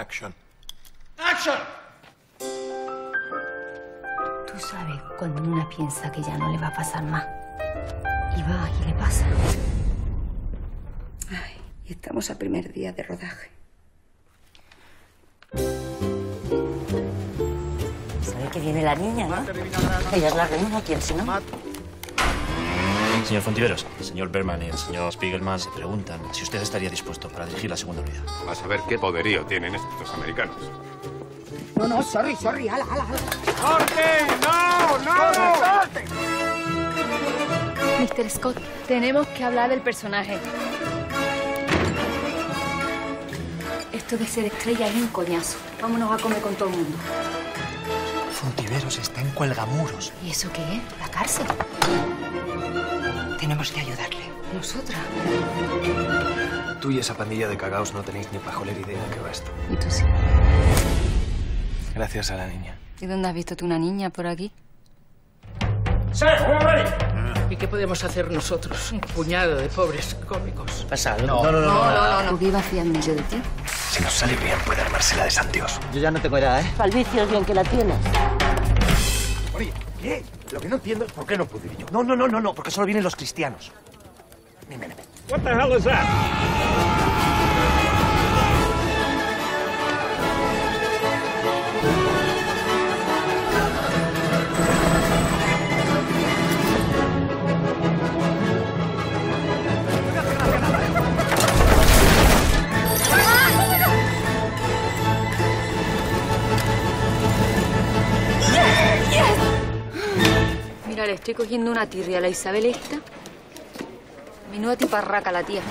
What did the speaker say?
Action. ¡Action! Tú sabes cuando una piensa que ya no le va a pasar más. Y va y le pasa. Ay, y estamos a primer día de rodaje. Sabe que viene la niña, ¿no? Ella es la reina, ¿quién si no? Señor Fontiveros, el señor Berman y el señor Spiegelman se preguntan si usted estaría dispuesto para dirigir la segunda unidad. A saber qué poderío tienen estos americanos. No, no, sorry, sorry, ala, ala, ala. Mr. Scott, tenemos que hablar del personaje. Esto de ser estrella es un coñazo. Vámonos a comer con todo el mundo. Fontiveros está en cuelgamuros. ¿Y eso qué es? ¿La cárcel? Tenemos que ayudarle. ¿Nosotras? Tú y esa pandilla de cagaos no tenéis ni pajolera idea de qué va esto. ¿Y tú sí? Gracias a la niña. ¿Y dónde has visto tú una niña por aquí? ¿Y qué podemos hacer nosotros? Un puñado de pobres cómicos. Pasa, No, no, no. no, no. ¿Tú qué ibas fiando yo de ti? Si nos sale bien, puede armarse la de San Dios. Yo ya no tengo edad, ¿eh? Palvicio es bien que la tienes. Oye, ¿qué? Lo que no entiendo es por qué no pude ir yo. No, no, no, no, no, porque solo vienen los cristianos. What the hell is that? Estoy cogiendo una tirria a la Isabel esta. Menuda tiparraca la tía.